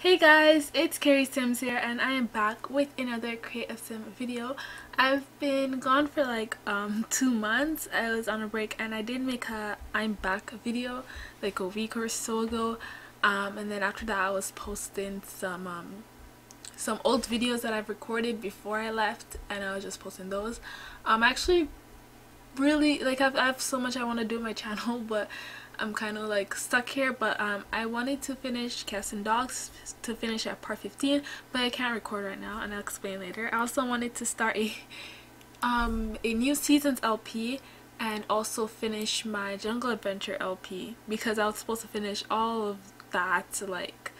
Hey guys, it's Kaiwry Sims here and I am back with another Create A Sim video. I've been gone for like um, two months. I was on a break and I did make a I'm back video like a week or so ago um, and then after that I was posting some um, some old videos that I've recorded before I left and I was just posting those. I'm actually really like I've, I have so much I want to do on my channel but I'm kind of like stuck here but um, I wanted to finish Cats and Dogs to finish at part 15 but I can't record right now and I'll explain later. I also wanted to start a um, a new seasons LP and also finish my Jungle Adventure LP because I was supposed to finish all of that like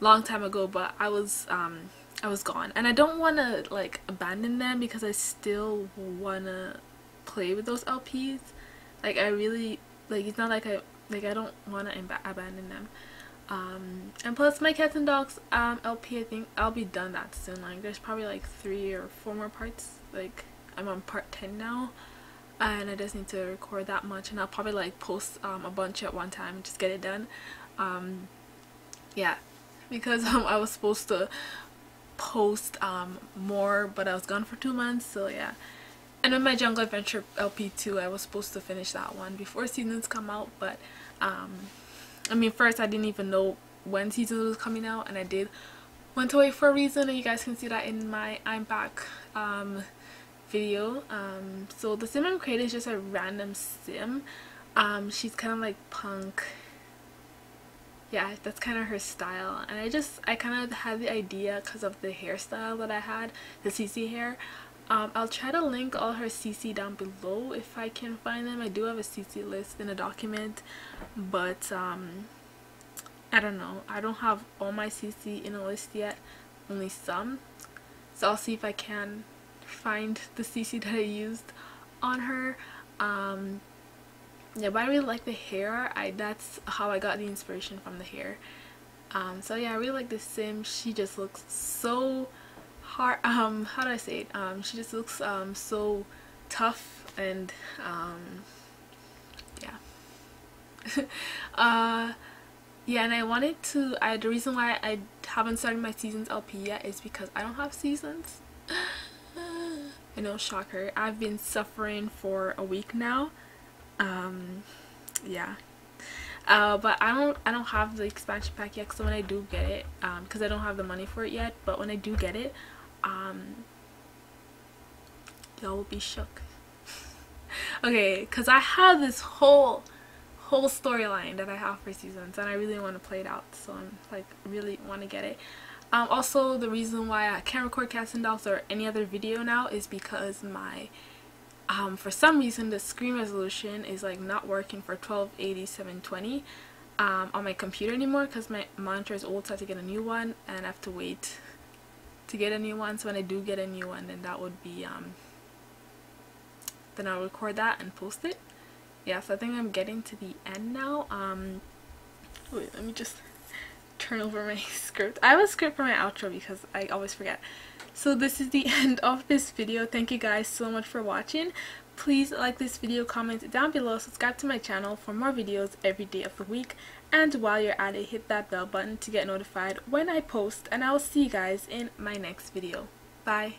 long time ago but I was um, I was gone and I don't want to like abandon them because I still want to play with those LPs like I really like it's not like I like I don't want to abandon them. Um, and plus my cats and dogs um, LP I think I'll be done that soon. Like there's probably like three or four more parts. Like I'm on part 10 now and I just need to record that much and I'll probably like post um, a bunch at one time and just get it done. Um, yeah because um, I was supposed to post um, more but I was gone for two months so yeah and then my Jungle Adventure LP2 I was supposed to finish that one before seasons come out but um I mean first I didn't even know when seasons was coming out and I did went away for a reason and you guys can see that in my I'm back um video. Um so the sim I'm creating is just a random sim. Um she's kind of like punk. Yeah that's kind of her style and I just I kind of had the idea because of the hairstyle that I had the CC hair um, I'll try to link all her CC down below if I can find them. I do have a CC list in a document, but um, I don't know. I don't have all my CC in a list yet, only some. So I'll see if I can find the CC that I used on her. Um, yeah, but I really like the hair. I That's how I got the inspiration from the hair. Um, so yeah, I really like the sim. She just looks so hard um how do I say it? Um she just looks um so tough and um yeah. Uh yeah and I wanted to I the reason why I haven't started my seasons LP yet is because I don't have seasons. I know shocker. I've been suffering for a week now. Um yeah. Uh, but I don't I don't have the expansion pack yet so when I do get it because um, I don't have the money for it yet but when I do get it um y'all will be shook. Okay because i have this whole whole storyline that i have for seasons and i really want to play it out so i'm like really want to get it. Um, also the reason why i can't record cats and dogs or any other video now is because my um, for some reason the screen resolution is like not working for 1280 720 um, on my computer anymore because my monitor is old so I have to get a new one and I have to wait to get a new one. So when I do get a new one then that would be um then I'll record that and post it. Yeah so I think I'm getting to the end now. Um wait let me just turn over my script. I have a script for my outro because I always forget. So this is the end of this video. Thank you guys so much for watching please like this video comment down below subscribe to my channel for more videos every day of the week and while you're at it hit that bell button to get notified when I post and I will see you guys in my next video. Bye!